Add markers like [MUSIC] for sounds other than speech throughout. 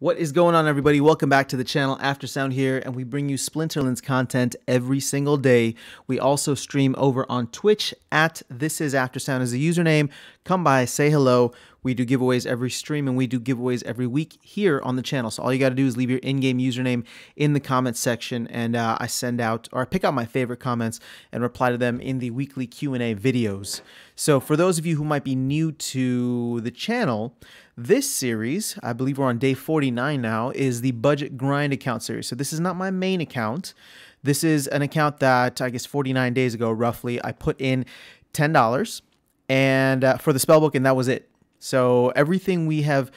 What is going on, everybody? Welcome back to the channel Aftersound here, and we bring you Splinterlands content every single day. We also stream over on Twitch at This Is Aftersound as a username. Come by, say hello. We do giveaways every stream, and we do giveaways every week here on the channel. So all you got to do is leave your in-game username in the comments section, and uh, I send out or I pick out my favorite comments and reply to them in the weekly Q&A videos. So for those of you who might be new to the channel, this series, I believe we're on day 49 now, is the budget grind account series. So this is not my main account. This is an account that I guess 49 days ago, roughly, I put in $10 and uh, for the spellbook, and that was it. So everything we have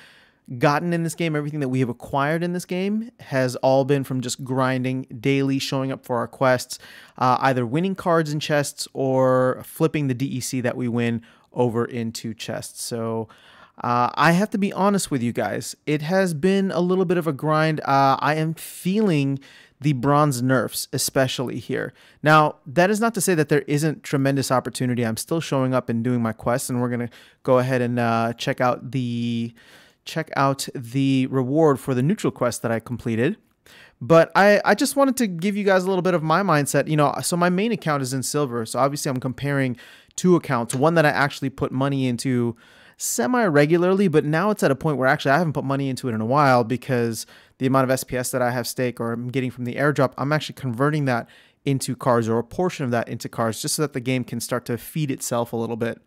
gotten in this game, everything that we have acquired in this game has all been from just grinding daily, showing up for our quests, uh, either winning cards in chests or flipping the DEC that we win over into chests. So uh, I have to be honest with you guys. It has been a little bit of a grind. Uh, I am feeling the bronze nerfs, especially here. Now, that is not to say that there isn't tremendous opportunity. I'm still showing up and doing my quests, and we're gonna go ahead and uh, check out the check out the reward for the neutral quest that I completed. But I, I just wanted to give you guys a little bit of my mindset. You know, so my main account is in silver. So obviously I'm comparing two accounts. One that I actually put money into semi regularly, but now it's at a point where actually I haven't put money into it in a while because the amount of SPS that I have stake or I'm getting from the airdrop, I'm actually converting that into cars or a portion of that into cars just so that the game can start to feed itself a little bit.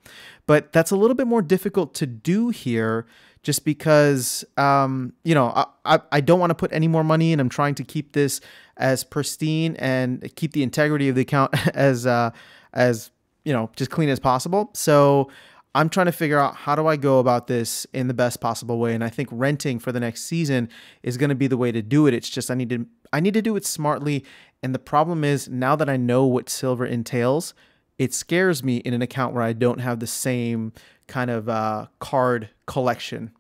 But that's a little bit more difficult to do here just because, um, you know, I, I, I don't want to put any more money in. I'm trying to keep this as pristine and keep the integrity of the account [LAUGHS] as, uh, as, you know, just clean as possible. So I'm trying to figure out how do I go about this in the best possible way. And I think renting for the next season is going to be the way to do it. It's just I need to I need to do it smartly. And the problem is now that I know what silver entails, it scares me in an account where I don't have the same kind of uh, card collection,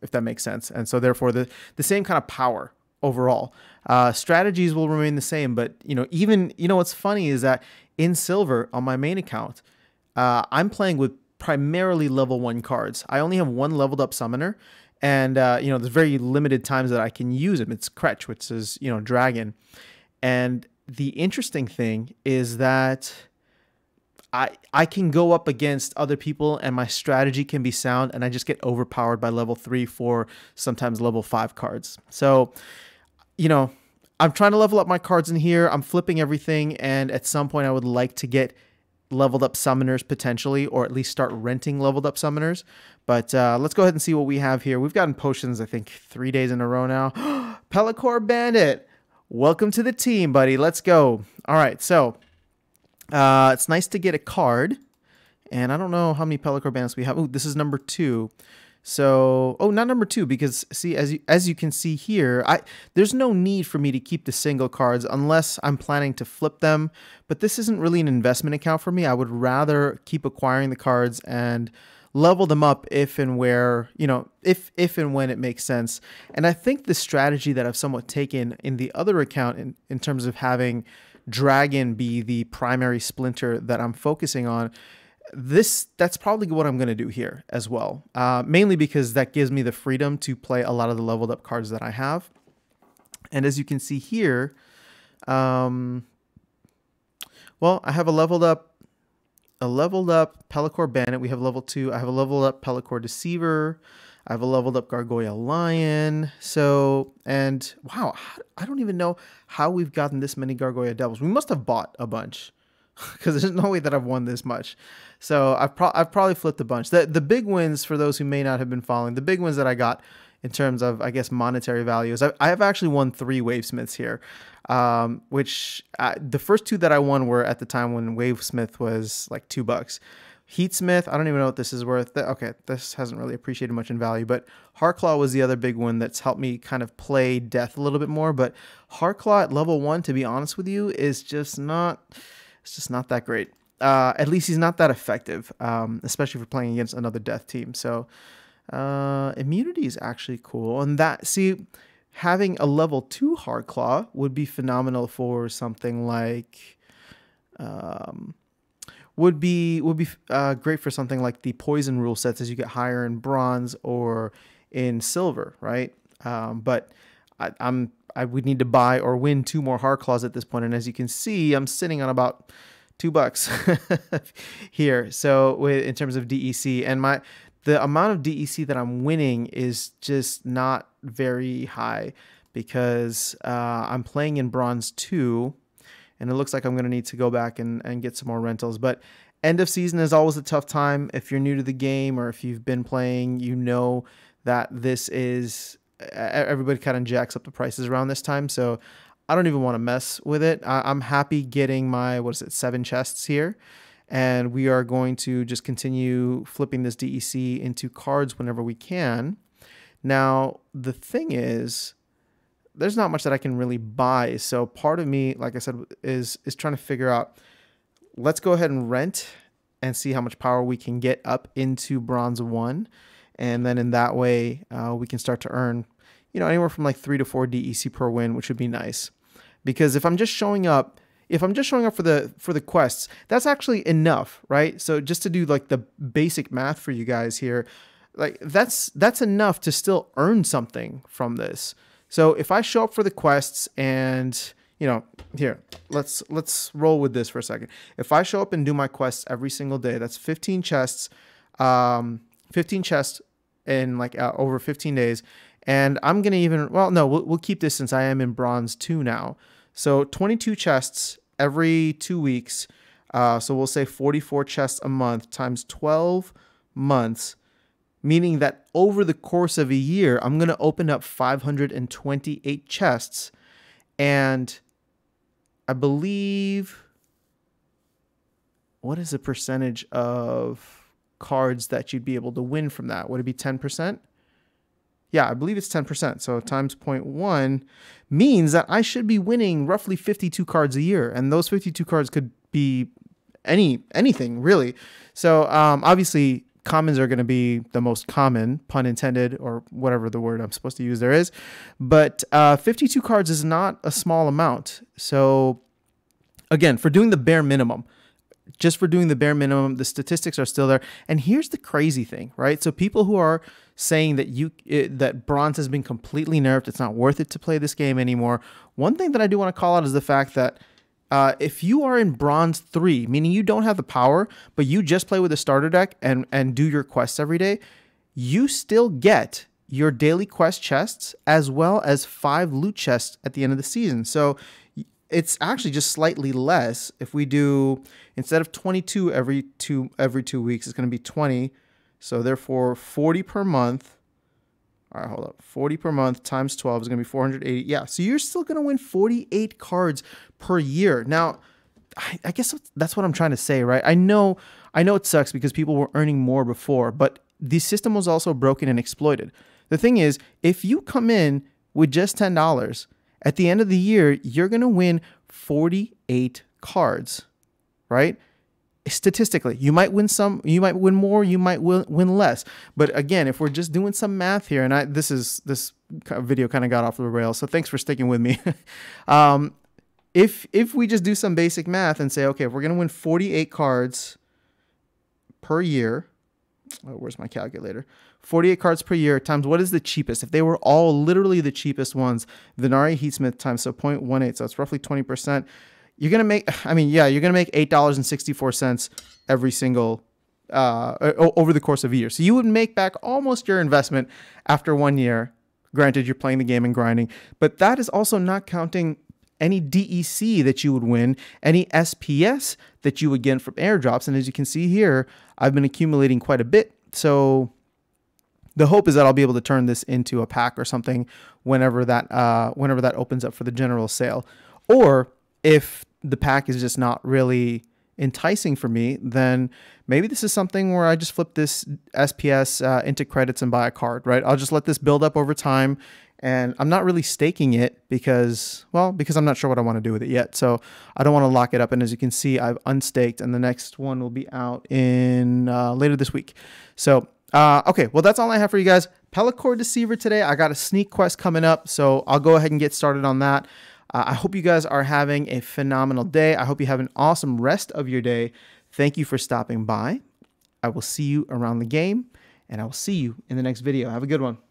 if that makes sense. And so therefore the the same kind of power overall. Uh, strategies will remain the same, but you know even you know what's funny is that in silver on my main account, uh, I'm playing with primarily level one cards. I only have one leveled up summoner, and uh, you know there's very limited times that I can use him. It's Kretch, which is you know dragon, and the interesting thing is that I I can go up against other people and my strategy can be sound, and I just get overpowered by level three, four, sometimes level five cards. So, you know. I'm trying to level up my cards in here. I'm flipping everything, and at some point, I would like to get leveled up summoners potentially, or at least start renting leveled up summoners. But uh, let's go ahead and see what we have here. We've gotten potions, I think, three days in a row now. [GASPS] Pelacor Bandit, welcome to the team, buddy. Let's go. All right, so uh, it's nice to get a card. And I don't know how many Pelacor Bandits we have. Oh, this is number two. So, oh, not number two, because see, as you, as you can see here, I there's no need for me to keep the single cards unless I'm planning to flip them. But this isn't really an investment account for me. I would rather keep acquiring the cards and level them up if and where, you know, if if and when it makes sense. And I think the strategy that I've somewhat taken in the other account in, in terms of having Dragon be the primary splinter that I'm focusing on this that's probably what I'm going to do here as well. Uh, mainly because that gives me the freedom to play a lot of the leveled up cards that I have. And as you can see here, um, well, I have a leveled up a leveled up Pelacor Bandit. We have level two. I have a leveled up Pelacor Deceiver. I have a leveled up Gargoya Lion. So, and wow, I don't even know how we've gotten this many Gargoya Devils. We must have bought a bunch [LAUGHS] because there's no way that I've won this much. So I've, pro- I've probably flipped a bunch. The, the big wins, for those who may not have been following, the big wins that I got in terms of, I guess, monetary values, I, I have actually won three Wavesmiths here, um, which uh, the first two that I won were at the time when Wavesmith was like two bucks. Heatsmith, I don't even know what this is worth. Okay, this hasn't really appreciated much in value, but Heartclaw was the other big one that's helped me kind of play Death a little bit more. But Heartclaw at level one, to be honest with you, is just not it's just not that great. Uh, at least he's not that effective, um, especially for playing against another death team. So uh, immunity is actually cool. And that, see, having a level two hard claw would be phenomenal for something like, um, would be would be uh, great for something like the poison rule sets as you get higher in bronze or in silver, right? Um, but I, I'm I would need to buy or win two more hard claws at this point, and as you can see, I'm sitting on about two bucks [LAUGHS] here. So in terms of DEC, and my the amount of DEC that I'm winning is just not very high because uh, I'm playing in bronze two, and it looks like I'm going to need to go back and, and get some more rentals. But end of season is always a tough time. If you're new to the game or if you've been playing, you know that this is everybody kind of jacks up the prices around this time. So I don't even want to mess with it. I, am happy getting my, what is it, seven chests here. And we are going to just continue flipping this DEC into cards whenever we can. Now, the thing is, there's not much that I can really buy. So part of me, like I said, is is trying to figure out, let's go ahead and rent and see how much power we can get up into bronze one and then in that way uh, we can start to earn you know anywhere from like three to four DEC per win, which would be nice. Because if I'm just showing up, if I'm just showing up for the for the quests, that's actually enough, right? So just to do like the basic math for you guys here, like that's that's enough to still earn something from this. So if I show up for the quests and you know, here, let's let's roll with this for a second. If I show up and do my quests every single day, that's 15 chests, um, 15 chests in like uh, over 15 days. And I'm going to even, well, no, we'll, we'll keep this since I am in bronze two now. So 22 chests every two weeks. Uh, so we'll say 44 chests a month times 12 months, meaning that over the course of a year, I'm going to open up 528 chests. And I believe, what is the percentage of cards that you'd be able to win from that. Would it be 10%? Yeah, I believe it's 10%. So times 0.1 means that I should be winning roughly 52 cards a year. And those 52 cards could be any anything really. So um, obviously commons are going to be the most common, pun intended, or whatever the word I'm supposed to use there is. But uh, 52 cards is not a small amount. So again, for doing the bare minimum, just for doing the bare minimum, the statistics are still there. And here's the crazy thing, right? So people who are saying that you it, that bronze has been completely nerfed, it's not worth it to play this game anymore. One thing that I do want to call out is the fact that uh, if you are in bronze three, meaning you don't have the power, but you just play with a starter deck and and do your quests every day, you still get your daily quest chests as well as five loot chests at the end of the season. So it's actually just slightly less. If we do instead of 22 every two every two weeks, it's going to be 20. So therefore, 40 per month. All right, hold up. 40 per month times 12 is going to be 480. Yeah, so you're still going to win 48 cards per year. Now, I, I guess that's what I'm trying to say, right? I know, I know it sucks because people were earning more before, but the system was also broken and exploited. The thing is, if you come in with just ten dollars at the end of the year, you're going to win 48 cards, right? Statistically, you might win some, you might win more, you might win, less. But again, if we're just doing some math here, and I this is this video kind of got off the rails, so thanks for sticking with me. [LAUGHS] um, if if we just do some basic math and say, okay, we're going to win 48 cards per year, oh, where's my calculator? 48 cards per year times what is the cheapest? If they were all literally the cheapest ones, Venari Heatsmith times so 0.18, so it's roughly 20%. You're gonna make, [SIGHS] I mean, yeah, you're gonna make eight dollars and sixty-four cents every single uh, over the course of a year. So you would make back almost your investment after one year. Granted, you're playing the game and grinding, but that is also not counting any DEC that you would win, any SPS that you would get from airdrops. And as you can see here, I've been accumulating quite a bit. So the hope is that I'll be able to turn this into a pack or something whenever that uh, whenever that opens up for the general sale. Or if the pack is just not really enticing for me, then maybe this is something where I just flip this SPS uh, into credits and buy a card, right? I'll just let this build up over time. And I'm not really staking it because, well, because I'm not sure what I want to do with it yet. So I don't want to lock it up. And as you can see, I've unstaked, and the next one will be out in uh, later this week. So uh, okay, well, that's all I have for you guys. Pelacor Deceiver today. I got a sneak quest coming up, so I'll go ahead and get started on that. Uh, I hope you guys are having a phenomenal day. I hope you have an awesome rest of your day. Thank you for stopping by. I will see you around the game, and I will see you in the next video. Have a good one.